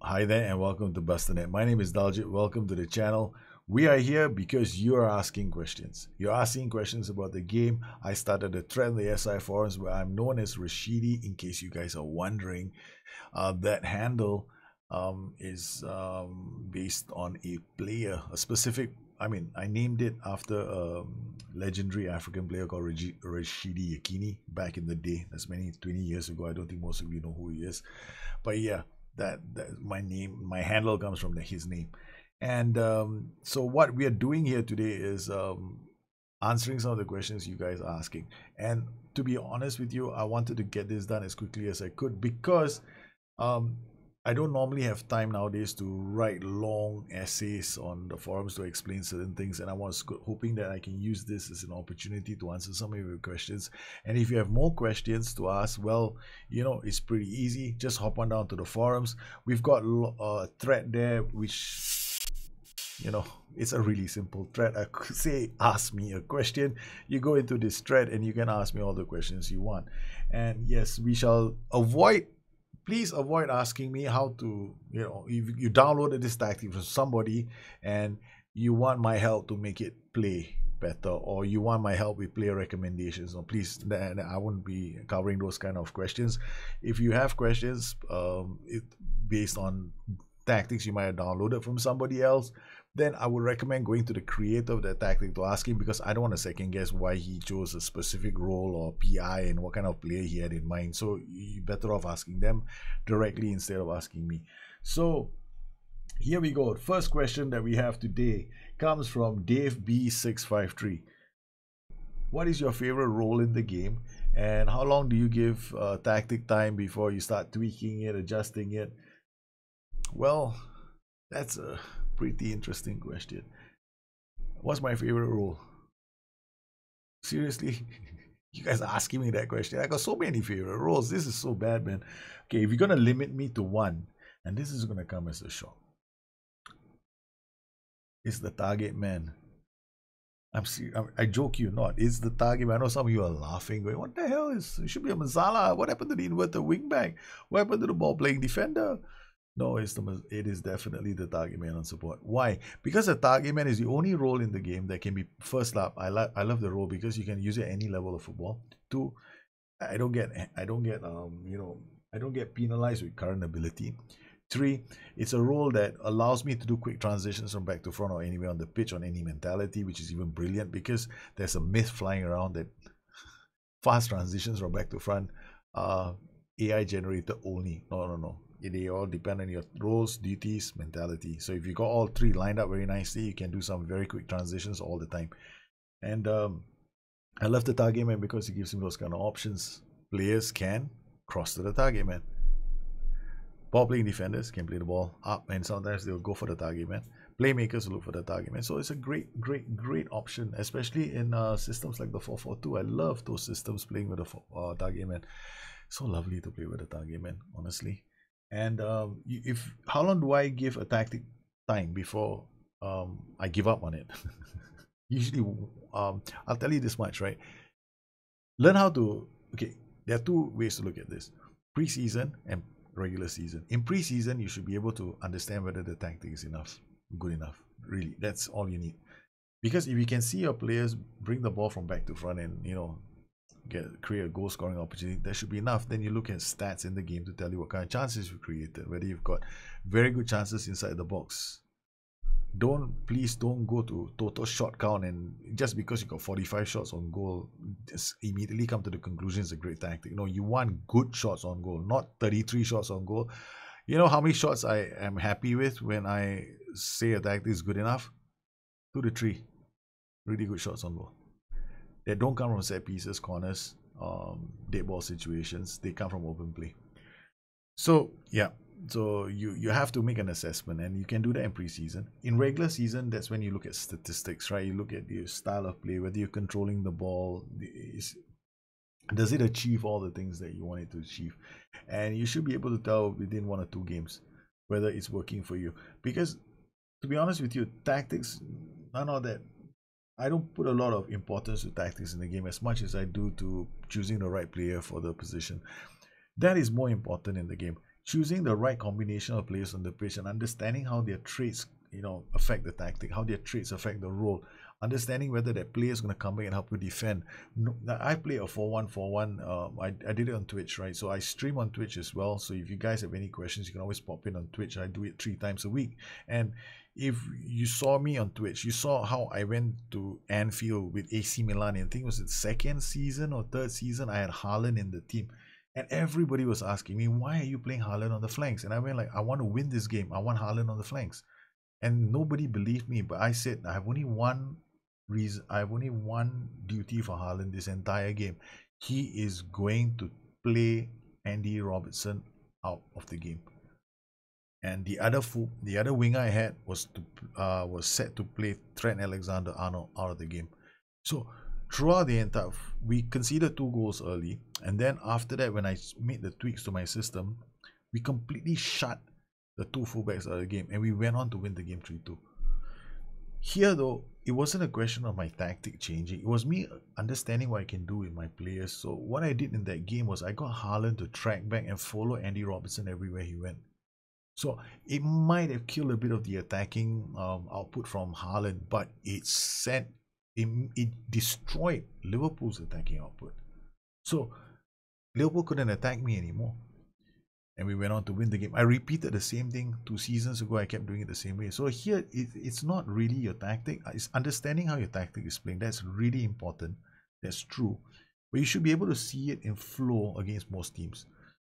Hi there and welcome to BusttheNet. My name is Daljit. Welcome to the channel. We are here because you are asking questions. You're asking questions about the game. I started a thread in the SI forums where I'm known as Rashidi, in case you guys are wondering. Uh, that handle um, is um, based on a player, a specific. I mean, I named it after a legendary African player called Rashidi Yekini back in the day. That's many 20 years ago. I don't think most of you know who he is. But yeah, that, that my name my handle comes from the, his name. And um, so what we are doing here today is um, answering some of the questions you guys are asking. And to be honest with you i wanted to get this done as quickly as i could because um, I don't normally have time nowadays to write long essays on the forums to explain certain things, and I was hoping that I can use this as an opportunity to answer some of your questions. And if you have more questions to ask, well, you know, it's pretty easy. Just hop on down to the forums. We've got a thread there which you know it's a really simple thread i say ask me a question you go into this thread and you can ask me all the questions you want and yes we shall avoid please avoid asking me how to, you know, if you downloaded this tactic from somebody and you want my help to make it play better or you want my help with player recommendations or please i wouldn't be covering those kind of questions. If you have questions um, it, based on tactics you might have downloaded from somebody else then I would recommend going to the creator of the tactic to ask him because I don't want to second guess why he chose a specific role or PI and what kind of player he had in mind. So you better off asking them directly instead of asking me. So here we go. First question that we have today comes from Dave B653. What is your favorite role in the game? And how long do you give uh, tactic time before you start tweaking it, adjusting it? Well, that's a pretty interesting question. What's my favorite role? Seriously? you guys are asking me that question. I got so many favorite roles. This is so bad, man. Okay, if you're gonna limit me to one, and this is gonna come as a shock. It's the target man. I'm serious. I joke you not. It's the target man. I know some of you are laughing, going, "What the hell is? It should be a Mezzala. What happened to the inverted wingback? What happened to the ball playing defender?" No, it's the, it is definitely the target man on support. Why? Because the target man is the only role in the game that can be first up. I love I love the role because you can use it at any level of football. Two, I don't get I don't get um you know I don't get penalized with current ability. Three, it's a role that allows me to do quick transitions from back to front or anywhere on the pitch on any mentality, which is even brilliant because there's a myth flying around that fast transitions from back to front are AI generated only. No, no, no they all depend on your roles, duties, mentality. So if you got all three lined up very nicely, you can do some very quick transitions all the time. And um, I love the target man because it gives him those kind of options. Players can cross to the target man. Ball playing defenders can play the ball up, and sometimes they'll go for the target man. Playmakers look for the target man. So it's a great, great, great option, especially in uh, systems like the 442. I love those systems playing with the uh, target man. So lovely to play with the target man, honestly. And um, if how long do I give a tactic time before um, I give up on it? Usually, um, I'll tell you this much, right? Learn how to. Okay, there are two ways to look at this: preseason and regular season. In preseason, you should be able to understand whether the tactic is enough, good enough. Really, that's all you need. Because if you can see your players bring the ball from back to front and you know get create a goal scoring opportunity, that should be enough. Then you look at stats in the game to tell you what kind of chances you created, whether you've got very good chances inside the box. Don't please don't go to total shot count and just because you got 45 shots on goal, just immediately come to the conclusion it's a great tactic. No, you want good shots on goal, not 33 shots on goal. You know how many shots I am happy with when I say a tactic is good enough? Two to three. Really good shots on goal that don't come from set pieces, corners, um, dead ball situations. They come from open play. So yeah, so you you have to make an assessment, and you can do that in preseason. In regular season, that's when you look at statistics, right? You look at your style of play, whether you're controlling the ball, is, does it achieve all the things that you want it to achieve, and you should be able to tell within one or two games whether it's working for you. Because to be honest with you, tactics, none of that I don't put a lot of importance to tactics in the game as much as I do to choosing the right player for the position. That is more important in the game. choosing the right combination of players on the pitch and understanding how their traits, you know, affect the tactic, how their traits affect the role, understanding whether that player is going to come back and help you defend. No, I play a 4-1-4-1. Um, I, I did it on Twitch, right? So I stream on Twitch as well. So if you guys have any questions, you can always pop in on Twitch. I do it three times a week. And if you saw me on Twitch, you saw how I went to Anfield with AC Milan. I think it was the second season or third season. I had Haaland in the team. And everybody was asking me, why are you playing Haaland on the flanks? And I went like, I want to win this game. I want Haaland on the flanks. And nobody believed me, but I said I have only one reason. I have only one duty for Haaland this entire game. He is going to play Andy Robertson out of the game. And the other full, the other winger I had was to uh, was set to play Trent Alexander Arnold out of the game. So throughout the entire, we conceded two goals early, and then after that, when I made the tweaks to my system, we completely shut the two fullbacks out of the game, and we went on to win the game three two. Here, though, it wasn't a question of my tactic changing. It was me understanding what I can do with my players. So what I did in that game was I got Haaland to track back and follow Andy Robertson everywhere he went. So it might have killed a bit of the attacking um, output from Haaland, but it sent it, it destroyed Liverpool's attacking output. So Liverpool couldn't attack me anymore and we went on to win the game. I repeated the same thing two seasons ago. I kept doing it the same way. So here, it, it's not really your tactic. It's understanding how your tactic is playing. That's really important. That's true. But you should be able to see it in flow against most teams.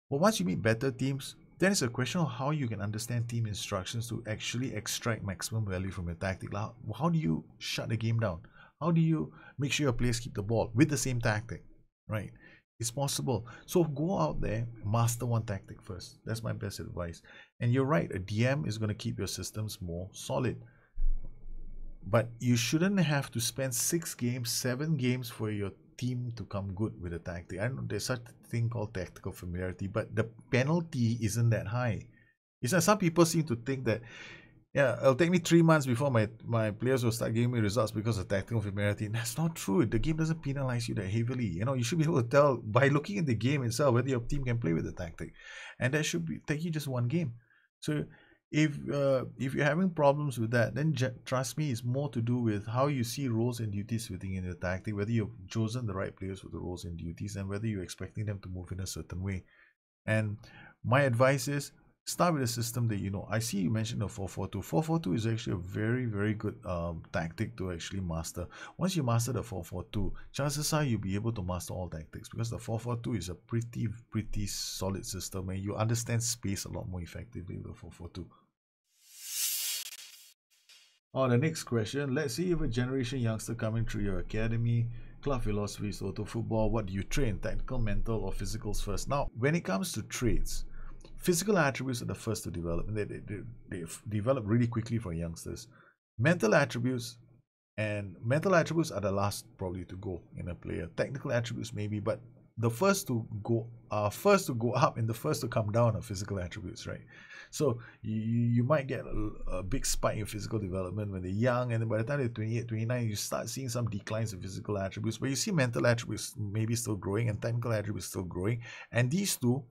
But once you meet better teams, then it's a question of how you can understand team instructions to actually extract maximum value from your tactic. How do you shut the game down? How do you make sure your players keep the ball with the same tactic, right? It's possible. So go out there, master one tactic first. That's my best advice. And you're right, a DM is going to keep your systems more solid. But you shouldn't have to spend six games, seven games for your team to come good with a tactic. I know there's such a thing called tactical familiarity, but the penalty isn't that high. It's like some people seem to think that yeah, it'll take me three months before my, my players will start giving me results because of tactical familiarity. And That's not true. The game doesn't penalize you that heavily. You know, you should be able to tell by looking at the game itself whether your team can play with the tactic, and that should be take you just one game. So if uh, if you're having problems with that, then trust me, it's more to do with how you see roles and duties fitting in the tactic, whether you've chosen the right players for the roles and duties, and whether you're expecting them to move in a certain way. And my advice is start with a system that you know. I see you mentioned the 442. 442 is actually a very, very good um, tactic to actually master. Once you master the 442, chances are you'll be able to master all tactics because the 442 is a pretty, pretty solid system and you understand space a lot more effectively with the 442. On the next question, let's see if a generation youngster coming through your academy, club philosophy is auto football, what do you train, tactical, mental, or physicals first? Now, when it comes to traits, Physical attributes are the first to develop, and they, they, they develop really quickly for youngsters. Mental attributes and mental attributes are the last probably to go in a player. Technical attributes maybe, but the first to go uh first to go up and the first to come down are physical attributes, right? So you, you might get a, a, big spike in physical development when they're young, and then by the time they're 28, 29, you start seeing some declines in physical attributes, but you see mental attributes maybe still growing and technical attributes still growing. And these two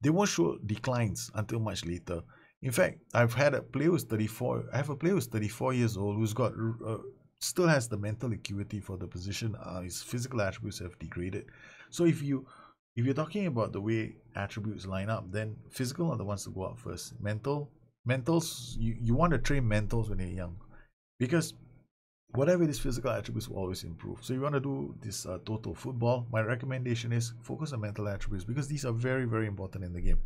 they won't show declines until much later. In fact, I've had a player who's 34. I have a player who's 34 years old who's got uh, still has the mental acuity for the position. Uh, his physical attributes have degraded. So if you if you're talking about the way attributes line up, then physical are the ones to go out first. Mental, mentals you, you want to train mentals when they're young, because whatever these physical attributes will always improve. So you want to do this uh, total football, my recommendation is focus on mental attributes because these are very, very important in the game.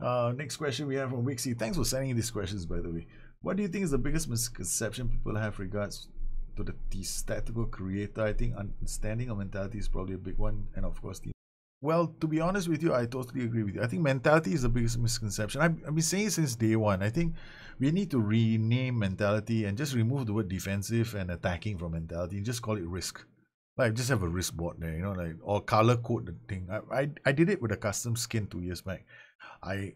Uh, next question we have from Wixxi. Thanks for sending these questions, by the way. What do you think is the biggest misconception people have regards to the, the tactical creator? I think understanding of mentality is probably a big one, and of course, the well, to be honest with you, I totally agree with you. I think mentality is the biggest misconception. I've, I've been saying it since day one. I think we need to rename mentality and just remove the word defensive and attacking from mentality and just call it risk. Like just have a risk board there, you know, like or color code the thing. I, I I did it with a custom skin two years back. I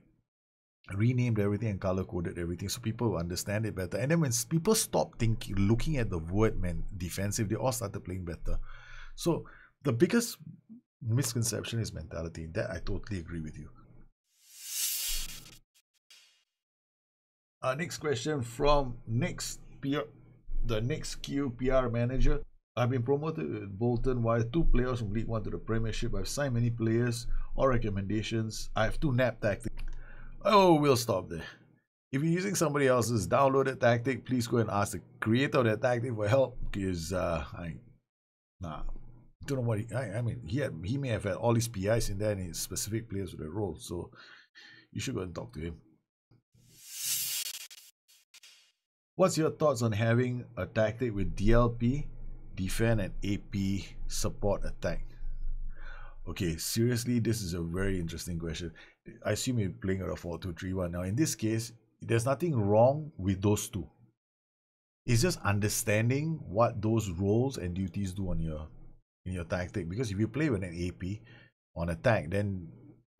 renamed everything and color coded everything so people understand it better. And then when people stop thinking, looking at the word man defensive, they all started playing better. So the biggest misconception is mentality. In That I totally agree with you. Our next question from next PR, the next QPR manager. I've been promoted with Bolton while two players from League One to the Premiership. I've signed many players or recommendations. I have two nap tactics. Oh, we'll stop there. If you're using somebody else's downloaded tactic, please go and ask the creator of that tactic for help because uh, I, nah, don't know what he, I, I mean, he had, he may have had all his PIs in there and his specific players with a role, so you should go and talk to him. What's your thoughts on having a tactic with DLP, defend, and AP support attack? Okay, seriously, this is a very interesting question. I assume you're playing a 4 2 3 1. Now, in this case, there's nothing wrong with those two. It's just understanding what those roles and duties do on your in your tactic. Because if you play with an AP on attack, then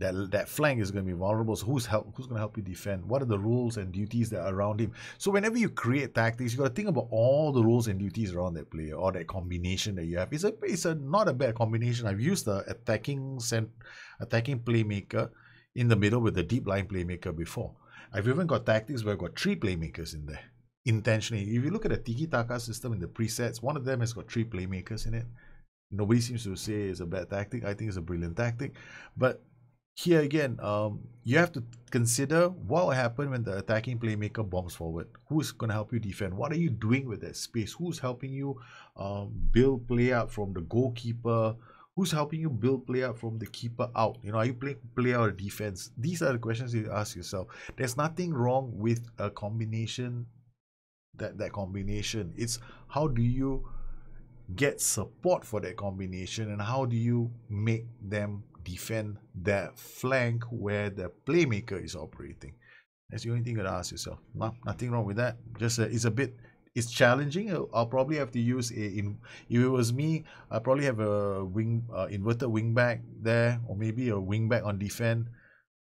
that that flank is going to be vulnerable. So who's help? Who's going to help you defend? What are the rules and duties that are around him? So whenever you create tactics, you got to think about all the rules and duties around that player or that combination that you have. It's a it's a not a bad combination. I've used the attacking cent, attacking playmaker in the middle with the deep line playmaker before. I've even got tactics where I've got three playmakers in there intentionally. If you look at the Tiki Taka system in the presets, one of them has got three playmakers in it. Nobody seems to say it's a bad tactic. I think it's a brilliant tactic. But here again, um, you have to consider what will happen when the attacking playmaker bombs forward. Who's going to help you defend? What are you doing with that space? Who's helping you um, build play out from the goalkeeper? Who's helping you build play out from the keeper out? You know, are you playing play out defense? These are the questions you ask yourself. There's nothing wrong with a combination, that, that combination. It's how do you get support for that combination and how do you make them defend that flank where the playmaker is operating. That's the only thing you gotta ask yourself. No, nothing wrong with that. Just uh, it's a bit it's challenging. I'll probably have to use a in. If it was me, I probably have a wing uh, inverted wing back there, or maybe a wing back on defend,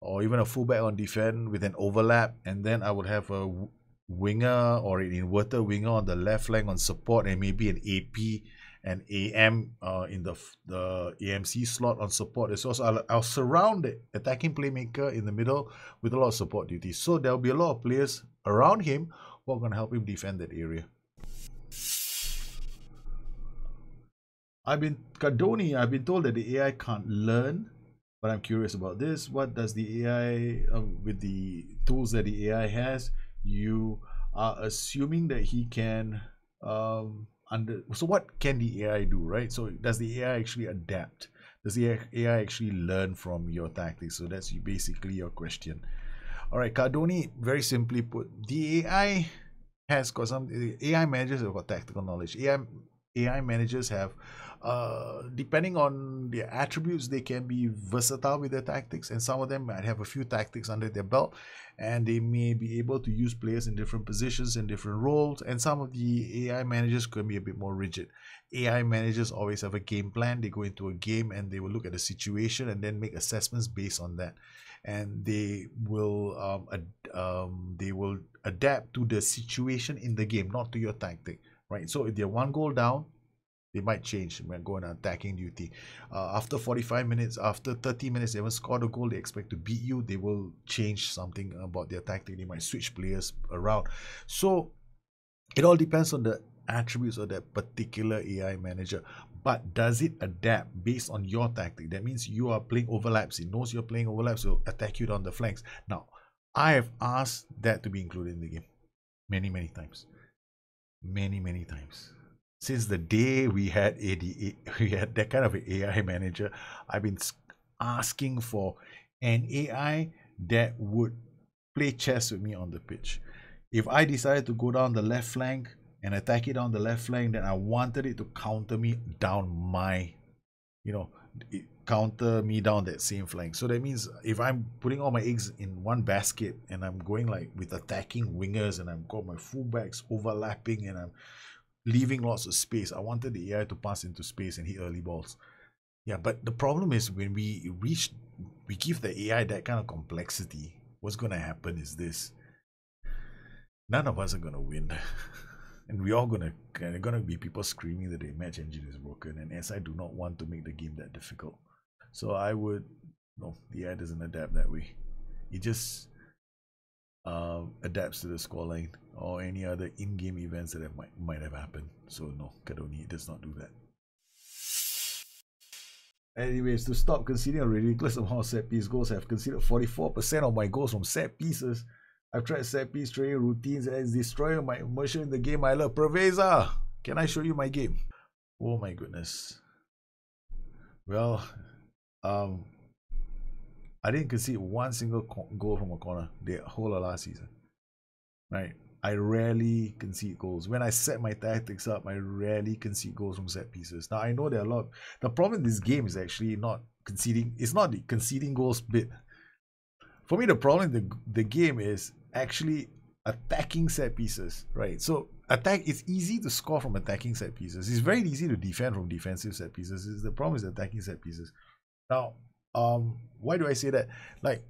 or even a fullback on defend with an overlap, and then I would have a winger or an inverted winger on the left flank on support, and maybe an AP and AM uh, in the the AMC slot on support as well. So I'll, I'll surround the attacking playmaker in the middle with a lot of support duties. So there'll be a lot of players around him who are going to help him defend that area. I've been Cadoni. I've been told that the AI can't learn, but I'm curious about this. What does the AI um, with the tools that the AI has? You are assuming that he can um, under so what can the AI do, right? So does the AI actually adapt? Does the AI actually learn from your tactics? So that's basically your question. All right, Cadoni, very simply put, the AI has got some AI managers have got tactical knowledge. AI AI managers have uh, depending on their attributes, they can be versatile with their tactics, and some of them might have a few tactics under their belt, and they may be able to use players in different positions and different roles. And some of the AI managers can be a bit more rigid. AI managers always have a game plan. They go into a game and they will look at the situation and then make assessments based on that, and they will um, ad- um, they will adapt to the situation in the game, not to your tactic. Right. So if they're one goal down, they might change when going on attacking duty. Uh, after 45 minutes, after 30 minutes, they haven't scored a goal, they expect to beat you, they will change something about their tactic. They might switch players around. So it all depends on the attributes of that particular AI manager. But does it adapt based on your tactic? That means you are playing overlaps. It knows you're playing overlaps, so attack you on the flanks. Now, I have asked that to be included in the game many, many times. Many, many times since the day we had ADA, we had that kind of AI manager, I've been asking for an AI that would play chess with me on the pitch. If I decided to go down the left flank and attack it on the left flank, then I wanted it to counter me down my, you know, counter me down that same flank. So that means if I'm putting all my eggs in one basket and I'm going like with attacking wingers and I've got my fullbacks overlapping and I'm leaving lots of space. I wanted the AI to pass into space and hit early balls. Yeah, but the problem is when we reach, we give the AI that kind of complexity, what's going to happen is this. None of us are going to win. and we're all going to, going to be people screaming that the match engine is broken. And as I do not want to make the game that difficult. So I would no, the AI doesn't adapt that way. It just um, adapts to the scoreline or any other in-game events that might might have happened. So no, Cadoni does not do that. Anyways, to stop conceding a ridiculous amount of set piece goals, I've conceded 44% of my goals from set pieces. I've tried set piece training routines and it's destroying my immersion in the game I love. Preveza, can I show you my game? Oh my goodness. Well, um, I didn't concede one single goal from a corner the whole of last season. Right? I rarely concede goals. When I set my tactics up, I rarely concede goals from set pieces. Now I know there are a lot. The problem in this game is actually not conceding. It's not the conceding goals bit. For me, the problem in the the game is actually attacking set pieces. Right. So attack. It's easy to score from attacking set pieces. It's very easy to defend from defensive set pieces. The problem is attacking set pieces. Now, um, why do I say that? Like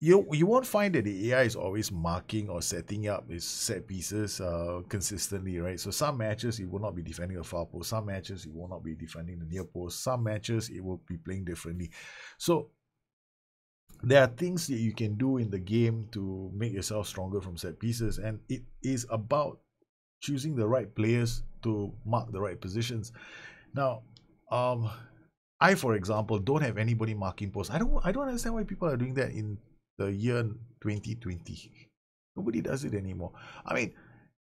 you you won't find that the AI is always marking or setting up its set pieces uh, consistently, right? So some matches it will not be defending a far post, some matches it will not be defending the near post, some matches it will be playing differently. So there are things that you can do in the game to make yourself stronger from set pieces, and it is about choosing the right players to mark the right positions. Now, um, I, for example, don't have anybody marking posts. I don't I don't understand why people are doing that in the year 2020. Nobody does it anymore. I mean,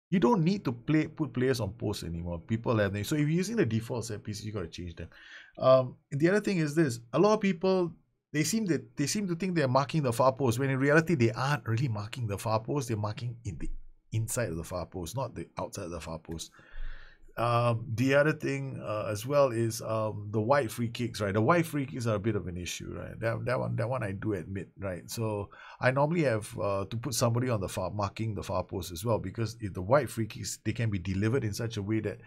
you don't need to play put players on posts anymore. People have them. So if you're using the default set pieces, you gotta change them. Um, the other thing is this: a lot of people they seem that they seem to think they're marking the far post when in reality they aren't really marking the far post. They're marking in the inside of the far post, not the outside of the far post. Um, the other thing uh, as well is um, the wide free kicks, right? The wide free kicks are a bit of an issue, right? That, that one, that one I do admit, right? So I normally have uh, to put somebody on the far, marking the far post as well, because if the wide free kicks, they can be delivered in such a way that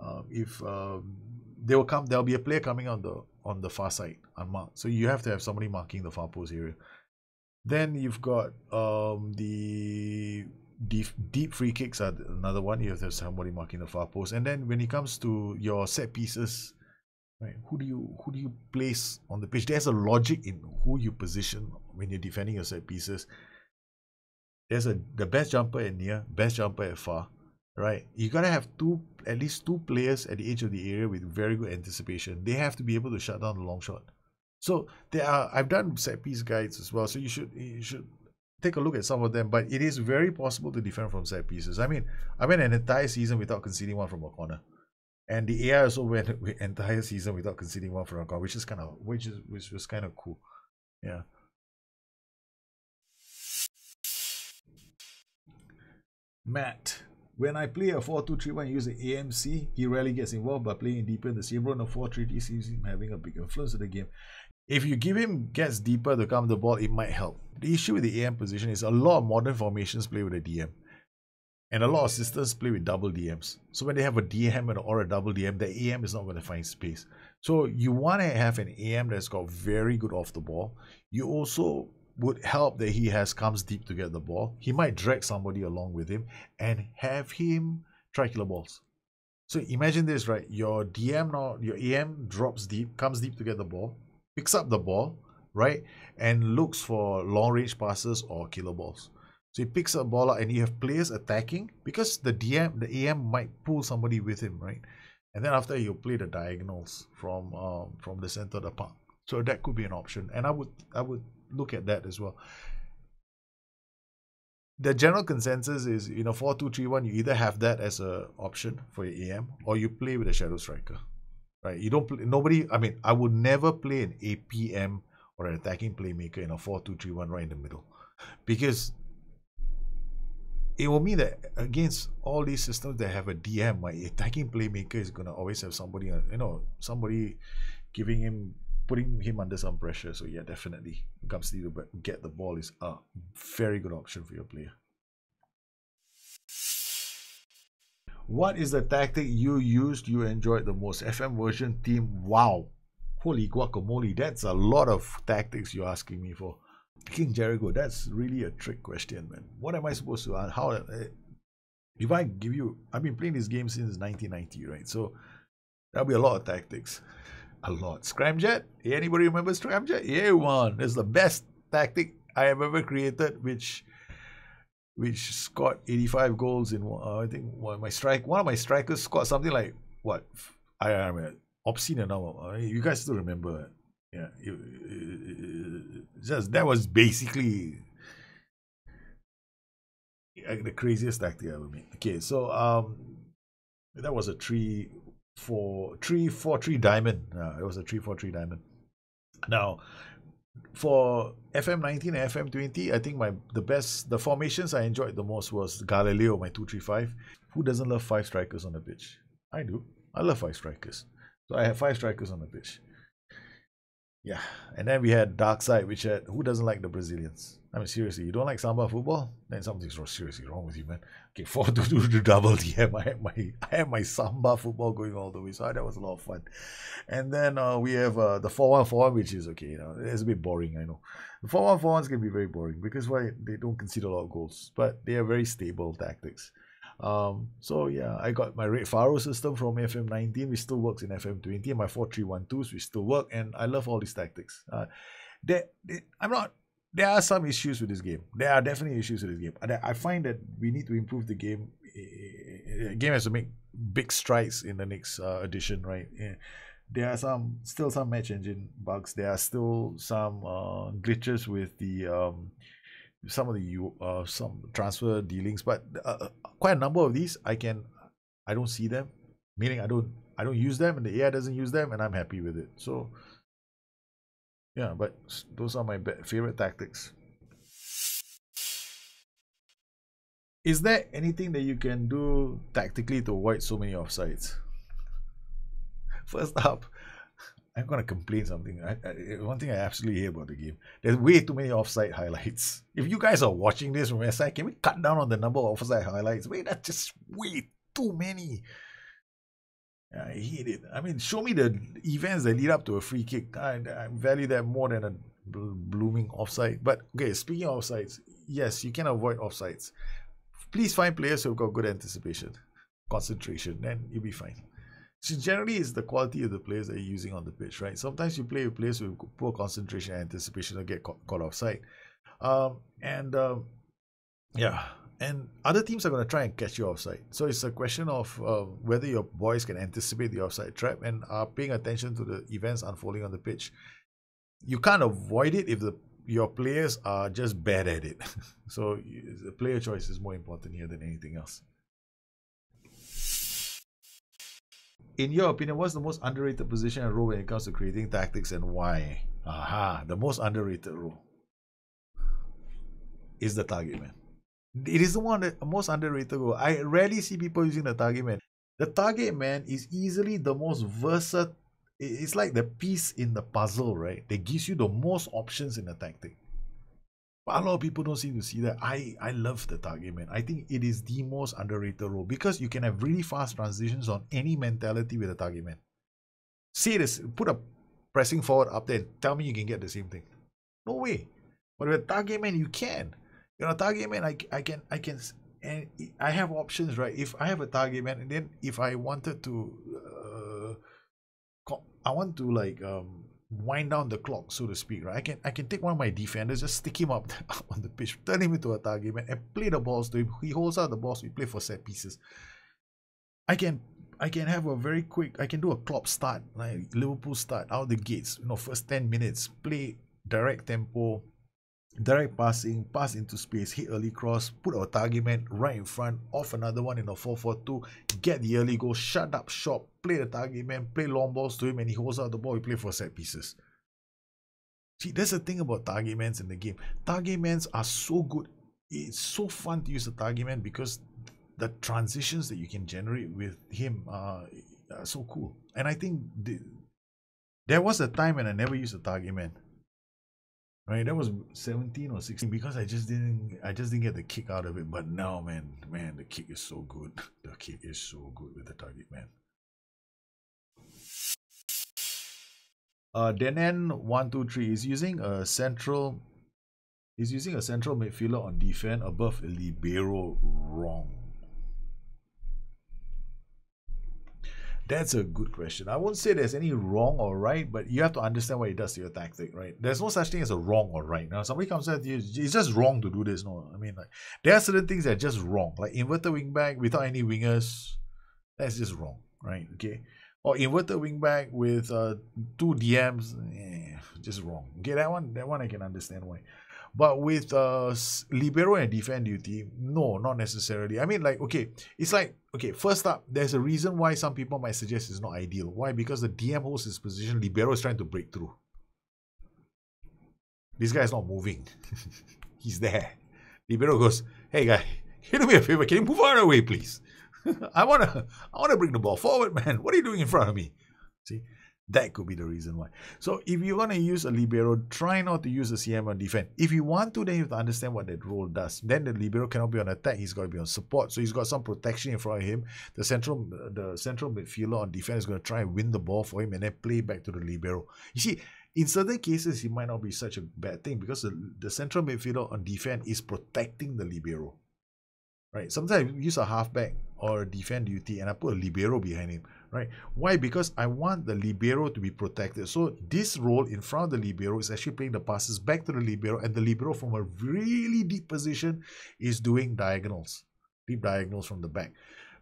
uh, if um, they will come, there'll be a player coming on the on the far side unmarked. So you have to have somebody marking the far post area. Then you've got um, the deep deep free kicks are another one. You have somebody marking the far post. And then when it comes to your set pieces, right? Who do you who do you place on the pitch? There's a logic in who you position when you're defending your set pieces. There's a the best jumper at near, best jumper at far, right? You gotta have two at least two players at the edge of the area with very good anticipation. They have to be able to shut down the long shot. So there are I've done set piece guides as well. So you should you should take a look at some of them, but it is very possible to defend from set pieces. I mean, I went an entire season without conceding one from a corner. And the AI also went an entire season without conceding one from a corner, which is kind of which is which was kind of cool. Yeah. Matt. When I play a 4-2-3-1 use the AMC, he rarely gets involved, but playing deeper in the same role in a 4-3-3 seems him having a big influence in the game. If you give him gets deeper to come the ball, it might help. The issue with the AM position is a lot of modern formations play with a DM. And a lot of systems play with double DMs. So when they have a DM or a double DM, the AM is not going to find space. So you want to have an AM that's got very good off the ball. You also would help that he has comes deep to get the ball. He might drag somebody along with him and have him try killer balls. So imagine this, right? Your DM now, your AM drops deep, comes deep to get the ball picks up the ball, right, and looks for long range passes or killer balls. So he picks a ball and you have players attacking because the DM, the AM might pull somebody with him, right? And then after you play the diagonals from um, from the center of the park. So that could be an option, and I would I would look at that as well. The general consensus is you know four two three one. You either have that as a option for your AM or you play with a shadow striker right? You don't play, nobody. I mean, I would never play an APM or an attacking playmaker in a four-two-three-one right in the middle, because it will mean that against all these systems that have a DM, my attacking playmaker is gonna always have somebody, uh, you know, somebody giving him, putting him under some pressure. So yeah, definitely, comes to get the ball is a very good option for your player. What is the tactic you used you enjoyed the most? FM version team, wow. Holy guacamole, that's a lot of tactics you're asking me for. King Jericho, that's really a trick question, man. What am I supposed to, how, uh, if I give you, I've been playing this game since 1990, right? So that'll be a lot of tactics. a lot. Scramjet? Anybody remember Scramjet? Yeah, one. It's the best tactic I have ever created, which which scored 85 goals in uh, I think one my strike one of my strikers scored something like what I, I obscene. Uh, you guys still remember? Yeah, it, it, just that was basically the craziest tactic I ever made. Okay, so um, that was a three four three four three diamond. Uh, it was a three four three diamond. Now, for FM nineteen and FM twenty, I think my the best the formations I enjoyed the most was Galileo, my two three five. Who doesn't love five strikers on the pitch? I do. I love five strikers. So I have five strikers on the pitch. Yeah, and then we had Dark Side, which had who doesn't like the Brazilians? I mean, seriously, you don't like samba football? Then something's seriously wrong with you, man. Okay, four to do the double DM. I had my I had my samba football going all the way, so that was a lot of fun. And then uh, we have uh, the four one four one, which is okay. You know, it's a bit boring. I know the four one four ones can be very boring because why they don't concede a lot of goals, but they are very stable tactics. Um, so yeah, I got my Red Faro system from FM19, which still works in FM20, and my 4312s, which still work, and I love all these tactics. Uh, they, they, I'm not. There are some issues with this game. There are definitely issues with this game. And I find that we need to improve the game. The game has to make big strides in the next uh, edition, right? Yeah. There are some still some match engine bugs. There are still some uh, glitches with the um, some of the uh, some transfer dealings, but uh, uh, quite a number of these I can I don't see them, meaning I don't I don't use them and the AI doesn't use them, and I'm happy with it. So yeah, but those are my favorite tactics. Is there anything that you can do tactically to avoid so many offsides? First up, I'm gonna complain something. I, I, eh, one thing I absolutely hate about the game: there's way too many offside highlights. If you guys are watching this from SI, can we cut down on the number of offside highlights? Wait, that's just way too many. I hate it. I mean, show me the events that lead up to a free kick. I, I value that more than a blooming offside. But okay, speaking of offsides, yes, you can avoid offsides. Please find players who've got good anticipation, concentration, and you'll be fine. So generally, it's the quality of the players that you're using on the pitch, right? Sometimes you play with players with poor concentration and anticipation to get caught, caught offside. Um, and um, yeah, and other teams are going to try and catch you offside. So it's a question of uh, whether your boys can anticipate the offside trap and are paying attention to the events unfolding on the pitch. You can't avoid it if the your players are just bad at it. so player choice is more important here than anything else. In your opinion, what's the most underrated position and role when it comes to creating tactics and why? Aha, the most underrated role is the target man. It is the one that most underrated role. I rarely see people using the target man. The target man is easily the most versatile. It's like the piece in the puzzle, right? That gives you the most options in a tactic. But a lot of people don't seem to see that. I, I love the target man. I think it is the most underrated role because you can have really fast transitions on any mentality with a target man. See this, put a pressing forward up there, tell me you can get the same thing. No way. But with a target man, you can. You know, target man, I, I can, I can, and I have options, right? If I have a target man, and then if I wanted to, uh, I want to like um wind down the clock, so to speak, right? I can I can take one of my defenders, just stick him up on the pitch, turn him into a target man, and play the balls to him. He holds out the balls, we play for set pieces. I can I can have a very quick I can do a Klopp start, like Liverpool start out the gates, you know, first 10 minutes, play direct tempo, direct passing, pass into space, hit early cross, put our target man right in front, off another one in a 4-4-2, get the early goal, shut up shop, play the target man, play long balls to him, and he holds out the ball, we play for set pieces. See, that's the thing about target mans in the game. Target mans are so good. It's so fun to use the target man because the transitions that you can generate with him are, are so cool. And I think the, there was a time when I never used a target man right that was 17 or 16 because i just didn't i just didn't get the kick out of it but now man man the kick is so good. The kick is so good with the target man. Uh Denan 123 is using a central is using a central midfielder on defense above libero wrong That's a good question. I won't say there's any wrong or right, but you have to understand what it does to your tactic, right? There's no such thing as a wrong or right. Now, somebody comes at you, it's just wrong to do this. No, I mean, like there are certain things that are just wrong, like inverted wing back without any wingers. That's just wrong, right? Okay, or inverted wing back with uh, two DMs, eh, just wrong. Okay, that one, that one I can understand why. But with uh, libero and defend duty, no, not necessarily. I mean, like, okay, it's like, okay, first up, there's a reason why some people might suggest it's not ideal. Why? Because the DM holds his position, libero is trying to break through. This guy is not moving. He's there. Libero goes, hey guy, can you do me a favor? Can you move out of the way, please? I wanna I wanna bring the ball forward, man. What are you doing in front of me? See? That could be the reason why. So if you're going to use a libero, try not to use a CM on defense. If you want to, then you have to understand what that role does. Then the libero cannot be on attack. He's got to be on support. So he's got some protection in front of him. The central the central midfielder on defense is going to try and win the ball for him and then play back to the libero. You see, in certain cases, it might not be such a bad thing because the, the central midfielder on defense is protecting the libero. Right? Sometimes I use a halfback or a defend duty and I put a libero behind him right? Why? Because I want the libero to be protected. So this role in front of the libero is actually playing the passes back to the libero, and the libero from a really deep position is doing diagonals, deep diagonals from the back.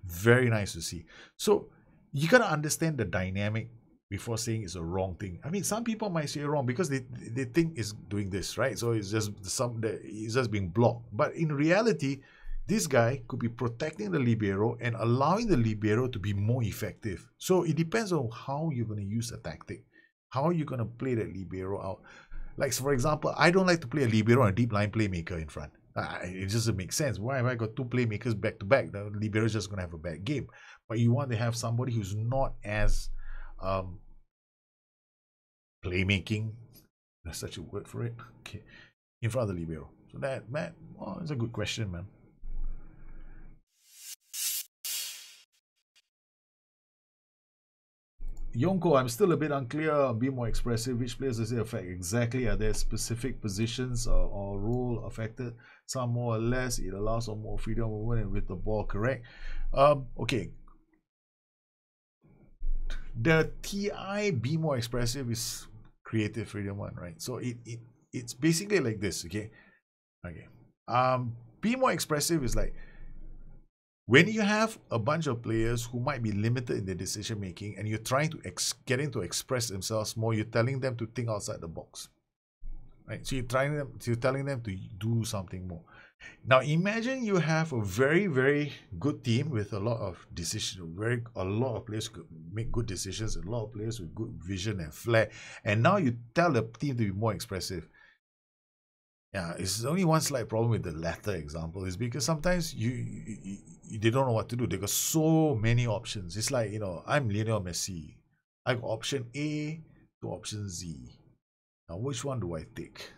Very nice to see. So you gotta understand the dynamic before saying it's a wrong thing. I mean, some people might say wrong because they they think it's doing this right, so it's just some it's just being blocked. But in reality, this guy could be protecting the libero and allowing the libero to be more effective. So it depends on how you're going to use a tactic. How you're going to play that libero out? Like, for example, I don't like to play a libero and a deep line playmaker in front. Uh, it doesn't make sense. Why have I got two playmakers back to back? The libero is just going to have a bad game. But you want to have somebody who's not as um, playmaking. That's such a word for it. Okay, in front of the libero. So that, man, well, it's a good question, man. Yonko, I'm still a bit unclear. Be more expressive. Which players does it affect exactly? Are there specific positions or, or role affected? Some more or less. It allows for more freedom movement with the ball. Correct. Um, okay. The TI be more expressive is creative freedom one, right? So it, it it's basically like this. Okay. Okay. Um, be more expressive is like when you have a bunch of players who might be limited in their decision making and you're trying to get them to express themselves more, you're telling them to think outside the box. Right? So you're trying them you're telling them to do something more. Now imagine you have a very, very good team with a lot of decision, very a lot of players could make good decisions, a lot of players with good vision and flair. And now you tell the team to be more expressive. Yeah, it's only one slight problem with the latter example is because sometimes you, you, you, they don't know what to do. They got so many options. It's like you know, I'm Lionel Messi. I got option A to option Z. Now, which one do I take?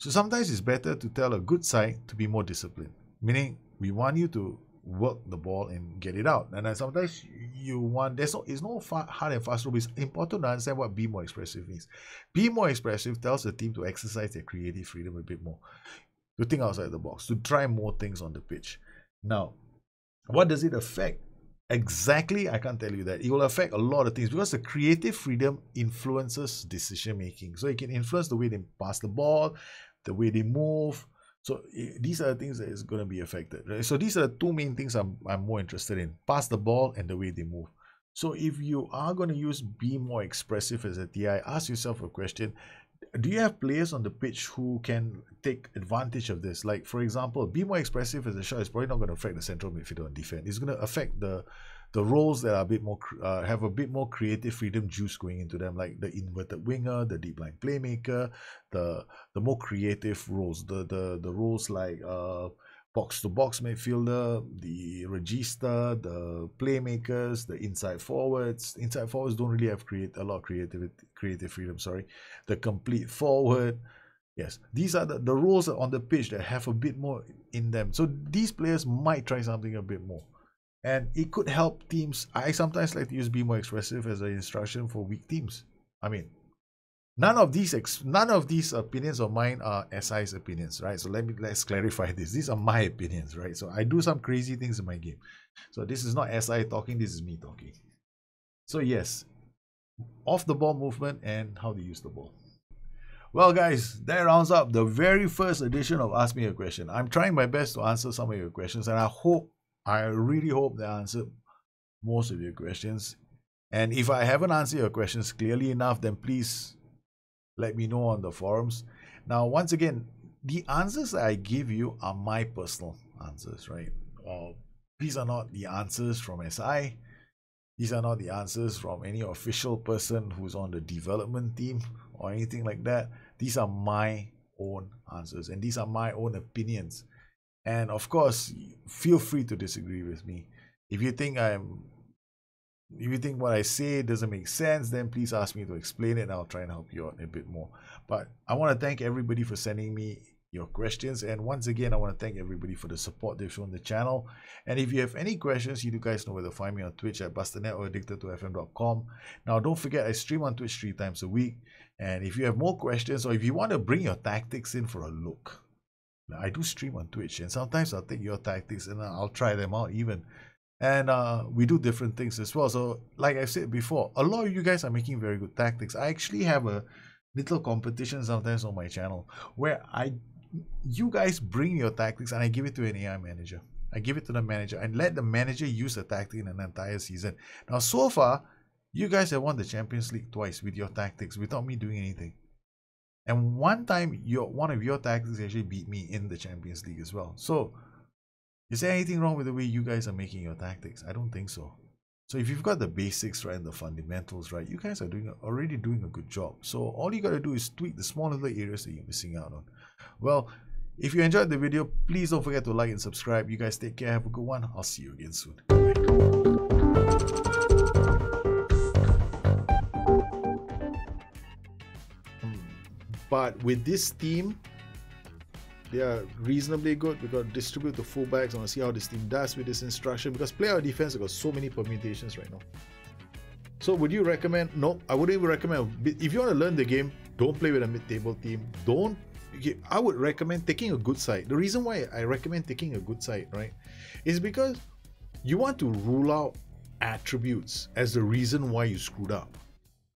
So sometimes it's better to tell a good side to be more disciplined. Meaning, we want you to work the ball and get it out. And sometimes you want there's no it's no hard and fast rule. It's important to understand what be more expressive means. Be more expressive tells the team to exercise their creative freedom a bit more, to think outside the box, to try more things on the pitch. Now, what does it affect? Exactly, I can't tell you that. It will affect a lot of things because the creative freedom influences decision making. So it can influence the way they pass the ball, the way they move, so eh, these are the things that is going to be affected. Right? So these are the two main things I'm, I'm more interested in. Pass the ball and the way they move. So if you are going to use be more expressive as a TI, ask yourself a question. Do you have players on the pitch who can take advantage of this? Like, for example, be more expressive as a shot is probably not going to affect the central midfielder on defense. It's going to affect the the roles that are a bit more uh, have a bit more creative freedom juice going into them, like the inverted winger, the deep line playmaker, the the more creative roles, the the the roles like uh box to box midfielder, the regista, the playmakers, the inside forwards. Inside forwards don't really have create a lot of creativity, creative freedom. Sorry, the complete forward. Yes, these are the, the roles on the pitch that have a bit more in them. So these players might try something a bit more and it could help teams. I sometimes like to use be more expressive as an instruction for weak teams. I mean, none of these none of these opinions of mine are SI's opinions, right? So let me let's clarify this. These are my opinions, right? So I do some crazy things in my game. So this is not SI talking, this is me talking. So yes, off the ball movement and how to use the ball. Well, guys, that rounds up the very first edition of Ask Me a Question. I'm trying my best to answer some of your questions, and I hope, I really hope that answered most of your questions. And if I haven't answered your questions clearly enough, then please let me know on the forums. Now, once again, the answers I give you are my personal answers, right? Uh, these are not the answers from SI. These are not the answers from any official person who's on the development team or anything like that. These are my own answers and these are my own opinions. And of course, feel free to disagree with me. If you think I'm if you think what I say doesn't make sense, then please ask me to explain it and I'll try and help you out a bit more. But I want to thank everybody for sending me your questions. And once again, I want to thank everybody for the support they've shown the channel. And if you have any questions, you guys know where to find me on Twitch at BusttheNet or addictedtofm.com. Now, don't forget, I stream on Twitch three times a week. And if you have more questions or if you want to bring your tactics in for a look, I do stream on Twitch and sometimes I'll take your tactics and I'll try them out even and uh, we do different things as well. So, like I said before, a lot of you guys are making very good tactics. I actually have a little competition sometimes on my channel where I, you guys bring your tactics and I give it to an AI manager. I give it to the manager and let the manager use the tactic in an entire season. Now, so far, you guys have won the Champions League twice with your tactics without me doing anything. And one time, your one of your tactics actually beat me in the Champions League as well. So is there anything wrong with the way you guys are making your tactics? I don't think so. So if you've got the basics right and the fundamentals right, you guys are doing already doing a good job. So all you got to do is tweak the small little areas that you're missing out on. Well, if you enjoyed the video, please don't forget to like and subscribe. You guys take care. Have a good one. I'll see you again soon. But with this team, they are reasonably good. We've got to distribute the fullbacks. I want to see how this team does with this instruction because player defense, have got so many permutations right now. So would you recommend? No, I wouldn't even recommend. If you want to learn the game, don't play with a mid-table team. Don't. I would recommend taking a good side. The reason why I recommend taking a good side, right, is because you want to rule out attributes as the reason why you screwed up.